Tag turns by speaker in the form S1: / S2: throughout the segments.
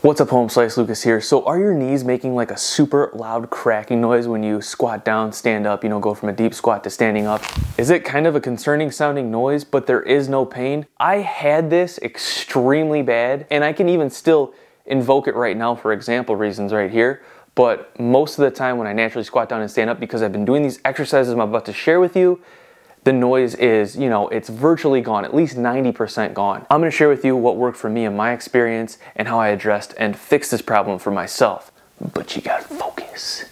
S1: What's up home, Slice Lucas here. So are your knees making like a super loud cracking noise when you squat down, stand up, you know, go from a deep squat to standing up? Is it kind of a concerning sounding noise, but there is no pain? I had this extremely bad and I can even still invoke it right now for example reasons right here. But most of the time when I naturally squat down and stand up because I've been doing these exercises I'm about to share with you, the noise is, you know, it's virtually gone, at least 90% gone. I'm gonna share with you what worked for me in my experience and how I addressed and fixed this problem for myself. But you gotta focus.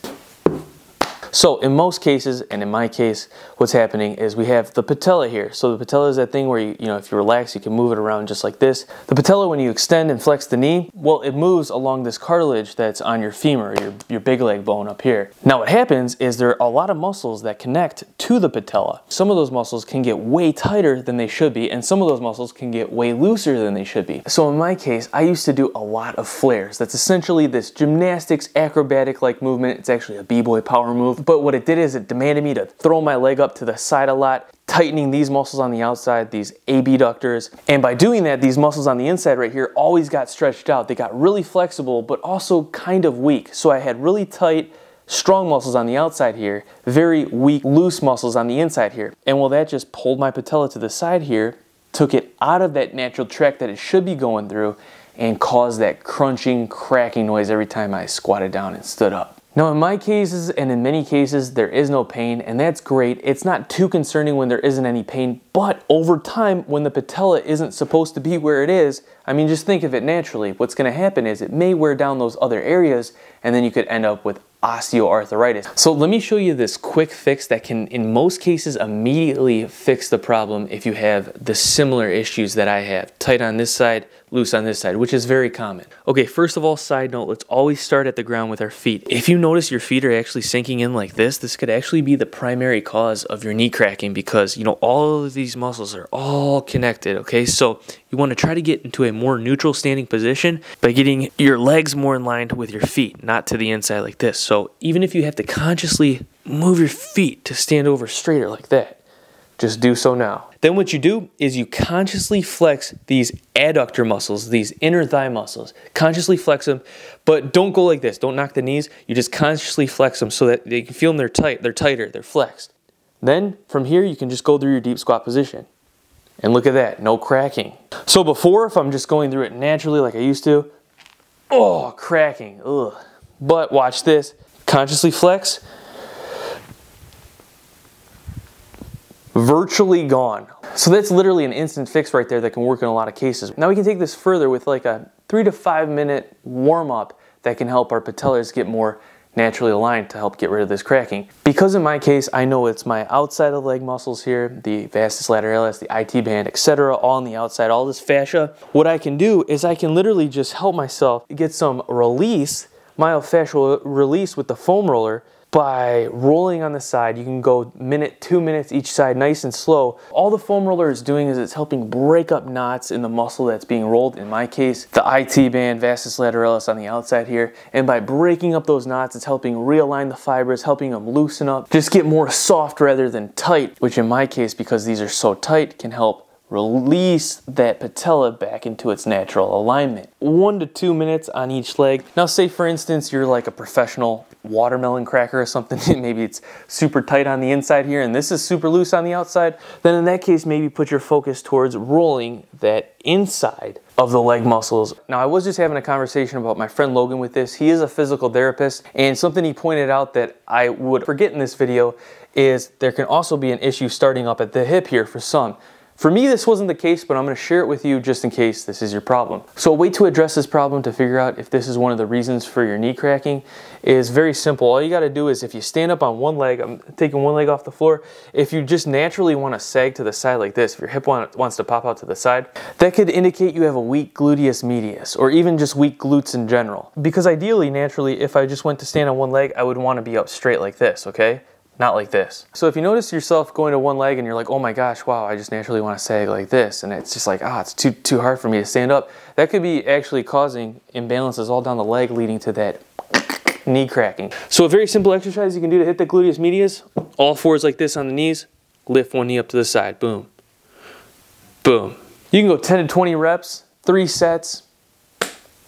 S1: So in most cases, and in my case, what's happening is we have the patella here. So the patella is that thing where you, you know, if you relax, you can move it around just like this. The patella, when you extend and flex the knee, well, it moves along this cartilage that's on your femur, your, your big leg bone up here. Now what happens is there are a lot of muscles that connect to the patella. Some of those muscles can get way tighter than they should be, and some of those muscles can get way looser than they should be. So in my case, I used to do a lot of flares. That's essentially this gymnastics acrobatic-like movement. It's actually a b-boy power move but what it did is it demanded me to throw my leg up to the side a lot, tightening these muscles on the outside, these abductors. And by doing that, these muscles on the inside right here always got stretched out. They got really flexible, but also kind of weak. So I had really tight, strong muscles on the outside here, very weak, loose muscles on the inside here. And well, that just pulled my patella to the side here, took it out of that natural track that it should be going through, and caused that crunching, cracking noise every time I squatted down and stood up. Now in my cases and in many cases there is no pain and that's great. It's not too concerning when there isn't any pain, but over time when the patella isn't supposed to be where it is, I mean just think of it naturally. What's going to happen is it may wear down those other areas and then you could end up with osteoarthritis. So let me show you this quick fix that can in most cases immediately fix the problem if you have the similar issues that I have. Tight on this side, loose on this side, which is very common. Okay, first of all, side note, let's always start at the ground with our feet. If you notice your feet are actually sinking in like this, this could actually be the primary cause of your knee cracking because, you know, all of these muscles are all connected, okay? So you want to try to get into a more neutral standing position by getting your legs more in line with your feet, not to the inside like this. So even if you have to consciously move your feet to stand over straighter like that, just do so now. Then what you do is you consciously flex these adductor muscles, these inner thigh muscles. Consciously flex them, but don't go like this. Don't knock the knees. You just consciously flex them so that you can feel them they're tight, they're tighter, they're flexed. Then from here you can just go through your deep squat position. And look at that, no cracking. So before, if I'm just going through it naturally like I used to, oh, cracking, ugh. But watch this, consciously flex, virtually gone. So that's literally an instant fix right there that can work in a lot of cases. Now we can take this further with like a three to five minute warm up that can help our patellas get more naturally aligned to help get rid of this cracking. Because in my case, I know it's my outside of leg muscles here, the vastus lateralis, the IT band, etc., all on the outside, all this fascia. What I can do is I can literally just help myself get some release, myofascial release with the foam roller by rolling on the side. You can go minute, two minutes each side, nice and slow. All the foam roller is doing is it's helping break up knots in the muscle that's being rolled. In my case, the IT band, vastus lateralis on the outside here. And by breaking up those knots, it's helping realign the fibers, helping them loosen up, just get more soft rather than tight, which in my case, because these are so tight, can help release that patella back into its natural alignment. One to two minutes on each leg. Now say for instance you're like a professional watermelon cracker or something, maybe it's super tight on the inside here and this is super loose on the outside, then in that case maybe put your focus towards rolling that inside of the leg muscles. Now I was just having a conversation about my friend Logan with this. He is a physical therapist and something he pointed out that I would forget in this video is there can also be an issue starting up at the hip here for some. For me, this wasn't the case, but I'm gonna share it with you just in case this is your problem. So a way to address this problem to figure out if this is one of the reasons for your knee cracking is very simple. All you gotta do is if you stand up on one leg, I'm taking one leg off the floor, if you just naturally wanna sag to the side like this, if your hip wants to pop out to the side, that could indicate you have a weak gluteus medius, or even just weak glutes in general. Because ideally, naturally, if I just went to stand on one leg, I would wanna be up straight like this, okay? Not like this. So if you notice yourself going to one leg and you're like, oh my gosh, wow, I just naturally want to sag like this, and it's just like, ah, it's too, too hard for me to stand up, that could be actually causing imbalances all down the leg leading to that knee cracking. So a very simple exercise you can do to hit the gluteus medius, all fours like this on the knees, lift one knee up to the side, boom, boom. You can go 10 to 20 reps, three sets,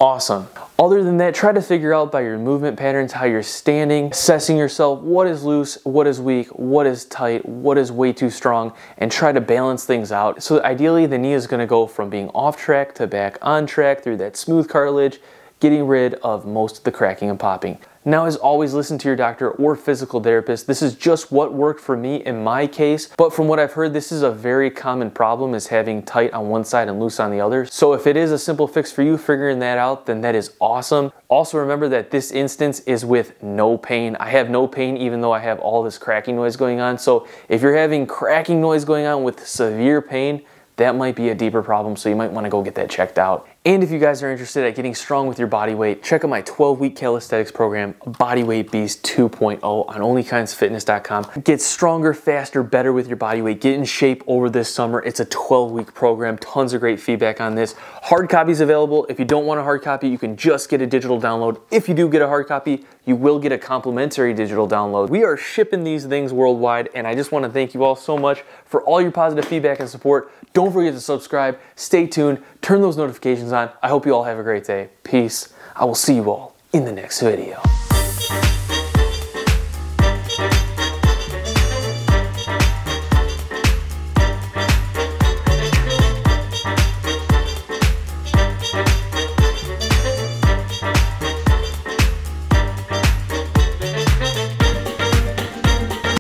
S1: Awesome. Other than that, try to figure out by your movement patterns how you're standing, assessing yourself, what is loose, what is weak, what is tight, what is way too strong, and try to balance things out. So ideally the knee is gonna go from being off track to back on track through that smooth cartilage, getting rid of most of the cracking and popping. Now, as always, listen to your doctor or physical therapist. This is just what worked for me in my case, but from what I've heard, this is a very common problem is having tight on one side and loose on the other. So if it is a simple fix for you, figuring that out, then that is awesome. Also remember that this instance is with no pain. I have no pain even though I have all this cracking noise going on. So if you're having cracking noise going on with severe pain, that might be a deeper problem, so you might wanna go get that checked out. And if you guys are interested at getting strong with your body weight, check out my 12 week calisthenics program, Bodyweight Beast 2.0 on onlykindsfitness.com. Get stronger, faster, better with your body weight. Get in shape over this summer. It's a 12 week program. Tons of great feedback on this. Hard copies available. If you don't want a hard copy, you can just get a digital download. If you do get a hard copy, you will get a complimentary digital download. We are shipping these things worldwide, and I just want to thank you all so much for all your positive feedback and support. Don't forget to subscribe, stay tuned, turn those notifications on. I hope you all have a great day. Peace. I will see you all in the next video.